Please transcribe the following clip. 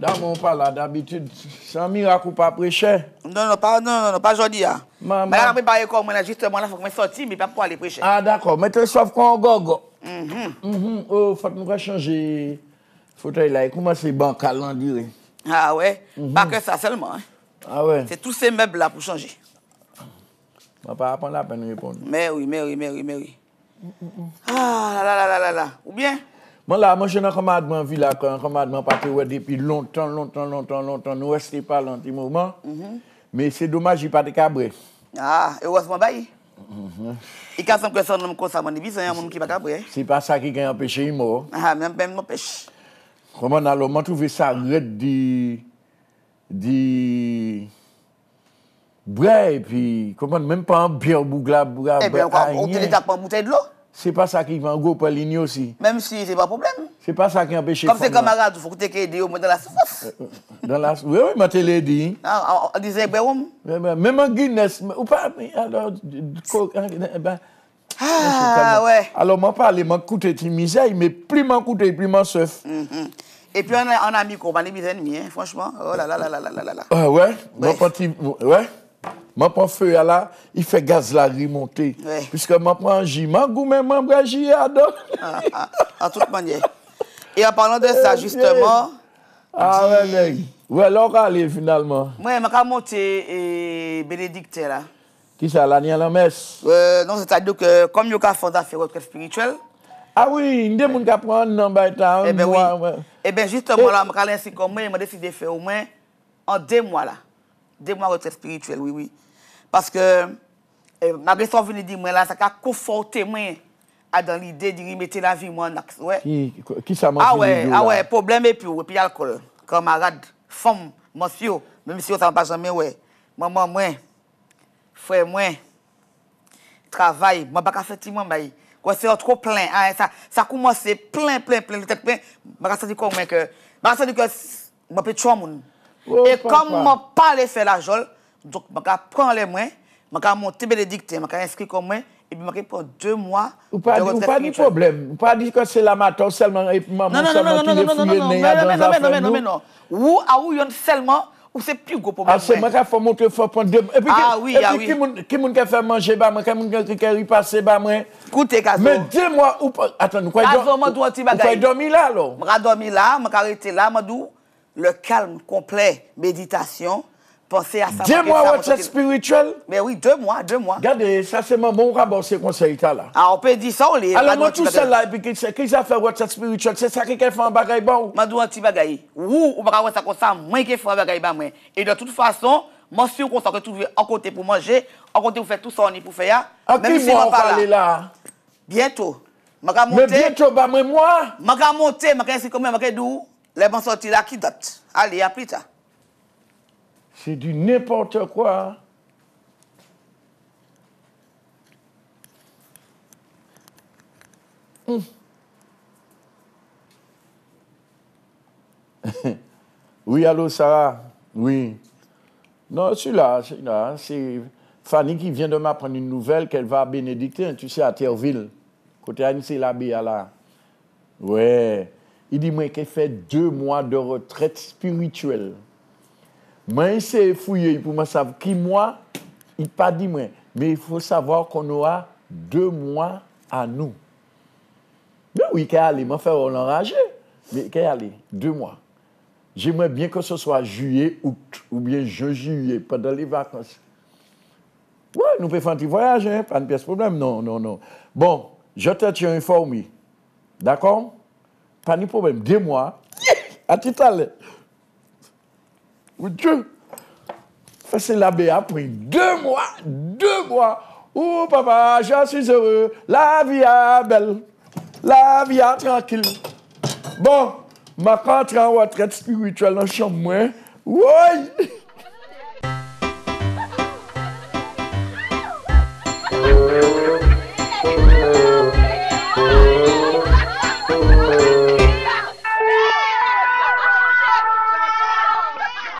Dam an pala d'abitud, san mirak ou pa preche. Non, non, pa, non, non, pa jodi ya. Mè la mè pare kon, mè la juste, mè la fòk mè soti, mè pa pou alè preche. Ah, d'akor, mè te sof kon gogo. Mm-hmm. Mm-hmm, oh, fòk mè kwa chanje fòtèy la, e kouman se bankal lan dire. Ah, wè, pa ke sa selman. Ah, wè. Se tout se mèb la pou chanje. Mè pa apan la pen repon. Mè wè, mè wè, mè wè, mè wè. Ah, la la la la la la, ou bien? Mwen la, mwen jen an komadman vila kon, an komadman pati wè depi lontan, lontan, lontan, lontan, nou wè se pa lanti mouman. Mè se domaj yi pati kabre. Ah, e wè se mwen bayi? I ka san kwesan nan mwen konsa mwen dibi, san yon moun ki gen. Ah, mwen mwen mwen peche. Koman alo, mwen touve sa red di... di... Bre, pi, koman, mwen pa an biye ou bougla, bougla, bre, a yon c'est pas ça qui va en gros pour ligne aussi. Même si c'est pas un problème. C'est pas ça qui empêche. Comme c'est camarade, il faut que tu aies aidé au moins dans la souffrance. Euh, euh, dans la Oui, oui, mais tu l'as dit. On disait, ben, on. Même en Guinness, ou pas. Alors, eh ben, ah, eh, ouais. Alors, je parle, je coûte de misère, mais plus je coûte, plus je surf. Mm-hmm. Et puis, on a, on a mis on a mis ennemis, hein, franchement. Oh là là là là là là là. Ah, ouais, ouais. Ouais. Je prends feu là, il fait gaz la remonter. Oui. Puisque je prends jima, je prends un jima, je En toute manière. Et en parlant de ça, euh, justement. Ah, di... ouais, mec. Finalement. Moi, je vais monter et bénédicte là. Qui ça, la à la messe? Euh, non, c'est-à-dire que comme il y a fait des retraites spirituelles. Ah oui, il y a des gens qui apprennent dans le temps. Eh bien. Eh bien, justement, là, je vais ainsi comme moi, je vais décider de faire au moins en deux mois là. de mwa retret spirituel, oui, oui. Paske, eh, magre son veni di mwen la, sa ka konforte mwen a dan l'ide di rimete la vi mwen naks, wè. Ouais. Ki, ki sa mansi ah, ouais, li yo la? A wè, probleme pi wè, pi alkol, kamarad, fom, monsyo, monsyo sa mpa jamen wè, maman mwen, fwe mwen, travay, mwen baka feti mwen bayi. Kwa se yo tro plen, an, sa, sa kouman se plen, plen, plen, lè tek plen, baka sati kon mwen ke, baka sati ke mwen pe tron moun. Oh, Et papa. comme je pas faire la jol, donc je prends les moyens, je monter bénédicte, je vais inscrire comme moi, et puis je prendre deux mois. Ou pas, de ou pas de problème. Ou pas dire que c'est l'amateur seulement et maman Non, non, non, seulement non, non, les non, non, non, non, non, non, mais non, mais non. Ou à où yon seulement, ou c'est plus gros problème. Ah, c'est moi qui faut monter, faut prendre deux. Et puis, Ah oui, ah oui. qui moun- qui fait manger, bah, moi, qui moun qui repasser, bah, moi. Écoutez, Kazo. Mais dis-moi, ou pas, attends, nous, quoi, vraiment, toi, tu bagaille. quoi, dormir là, alors? Je dormir là, je arrêter là, je vais le calme complet, méditation, penser à ça. Dis-moi, ça, votre tranquille. spirituel. Mais oui, deux mois, deux mois. Regardez, ça, c'est mon bon rapport, ces conseils, là. Ah, on peut dire ça, on les. Alors, moi, tout ça là, et puis, qui ça fait votre spirituel? C'est ça qui fait un bagage bon? Je dois un petit bagaille. Ou, on va ça comme ça, moi qui fais un bagaille, bah, moi. Et de toute façon, moi, si on constate que trouver en côté pour manger, en côté pour faire tout ça, on est pour faire. À qui moi, on va aller là? Bientôt. Mais bientôt, bah, moi, moi. Je vais monter, je vais essayer comment, je vais d'où? Les bons sorties là qui datent. Allez, à plus tard. C'est du n'importe quoi. Hum. oui, allô, Sarah? Oui. Non, celui-là, celui-là, c'est Fanny qui vient de m'apprendre une nouvelle qu'elle va à Bénédictin, tu sais, à Terreville. Côté à là. Ouais. Il dit, moi, qu'elle fait deux mois de retraite spirituelle. Moi, c'est fouillé pour moi savoir qui moi, il pas dit moi. Mais il faut savoir qu'on aura deux mois à nous. Mais oui, qu'à aller, moi faire l'enrager. Mais qu'à aller, deux mois. J'aimerais bien que ce soit juillet, août, ou bien juin, juillet, pendant les vacances. Ouais, nous pouvons faire un petit voyage, hein, pas de problème. Non, non, non. Bon, je te tiens informé. D'accord? pa ni problem, de mwa, ati talè. Ou diyo, fese la be apri, de mwa, de mwa, ou papa, je suis heureux, la vie a belle, la vie a tranquille. Bon, ma kontre an wotret spirituel nan chanmwen, woy!